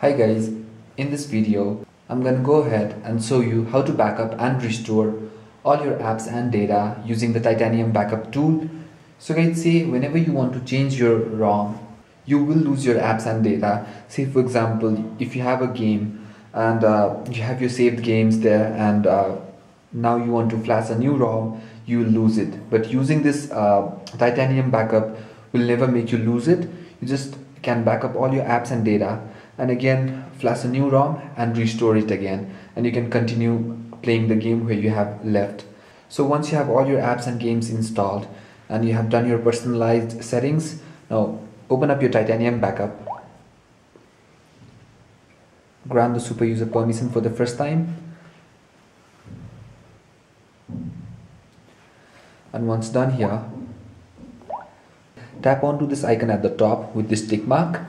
Hi guys, in this video I'm gonna go ahead and show you how to backup and restore all your apps and data using the titanium backup tool. So guys say whenever you want to change your ROM you will lose your apps and data. Say for example if you have a game and uh, you have your saved games there and uh, now you want to flash a new ROM you will lose it but using this uh, titanium backup will never make you lose it you just can backup all your apps and data and again flash a new ROM and restore it again. And you can continue playing the game where you have left. So once you have all your apps and games installed and you have done your personalized settings now open up your titanium backup. Grant the super user permission for the first time. And once done here tap onto this icon at the top with this tick mark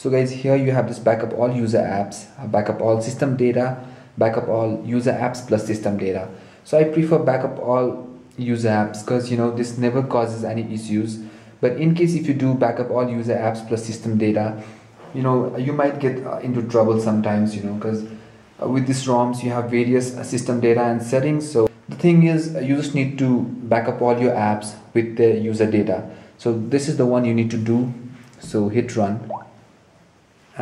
so guys here you have this backup all user apps uh, backup all system data backup all user apps plus system data. So I prefer backup all user apps because you know this never causes any issues. But in case if you do backup all user apps plus system data you know you might get uh, into trouble sometimes you know because uh, with these ROMs you have various system data and settings. So the thing is you just need to back up all your apps with the user data. So this is the one you need to do. So hit run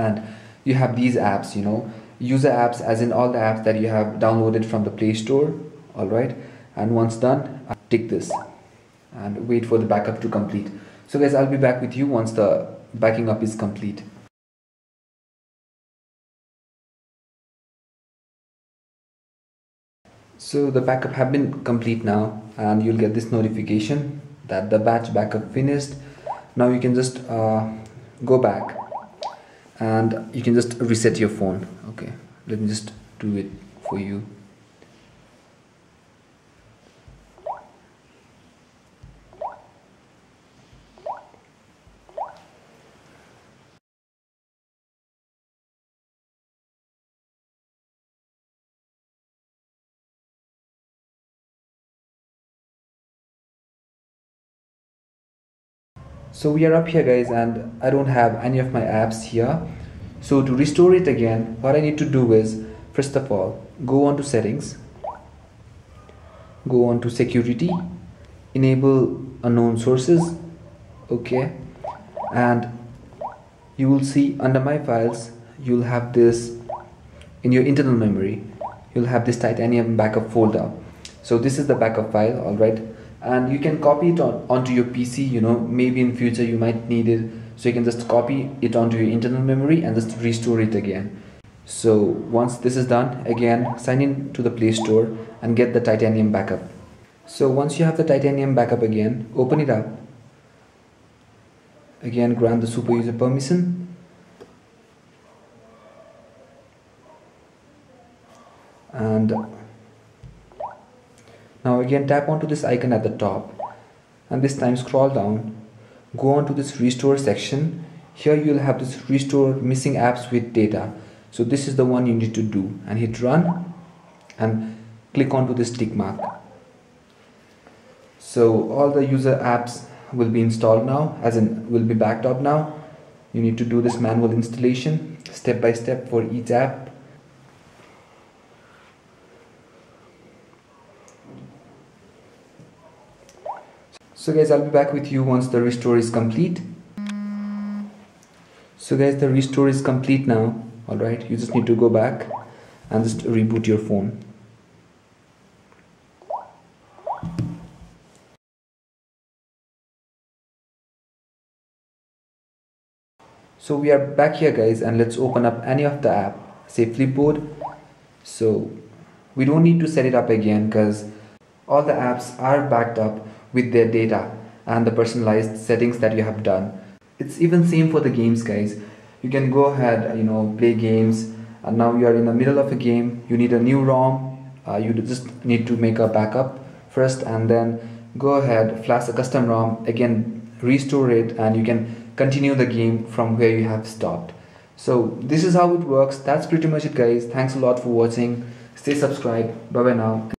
and you have these apps you know. User apps as in all the apps that you have downloaded from the play store all right? And once done tick this and wait for the backup to complete. So guys i'll be back with you once the backing up is complete. So the backup have been complete now and you'll get this notification that the batch backup finished. Now you can just uh, go back and you can just reset your phone. Okay. Let me just do it for you so we are up here guys and I don't have any of my apps here. So to restore it again what I need to do is first of all go on to settings. Go on to security. Enable unknown sources. Okay. And you will see under my files you'll have this in your internal memory. You'll have this titanium backup folder. So this is the backup file all right and you can copy it on, onto your PC you know maybe in future you might need it. So you can just copy it onto your internal memory and just restore it again. So once this is done again sign in to the Play Store and get the titanium backup. So once you have the titanium backup again open it up. Again grant the super user permission. And now again tap onto this icon at the top and this time scroll down. Go on to this restore section. Here you'll have this restore missing apps with data. So this is the one you need to do and hit run and click onto this tick mark. So all the user apps will be installed now as in will be backed up now. You need to do this manual installation step by step for each app so guys I'll be back with you once the restore is complete. So guys the restore is complete now. Alright you just need to go back and just reboot your phone. So we are back here guys and let's open up any of the app. Say flipboard. So we don't need to set it up again because all the apps are backed up with their data and the personalized settings that you have done. It's even same for the games guys. You can go ahead you know play games and now you are in the middle of a game. You need a new ROM. Uh, you just need to make a backup first and then go ahead flash a custom ROM. Again restore it and you can continue the game from where you have stopped. So this is how it works. That's pretty much it guys. Thanks a lot for watching. Stay subscribed. Bye bye now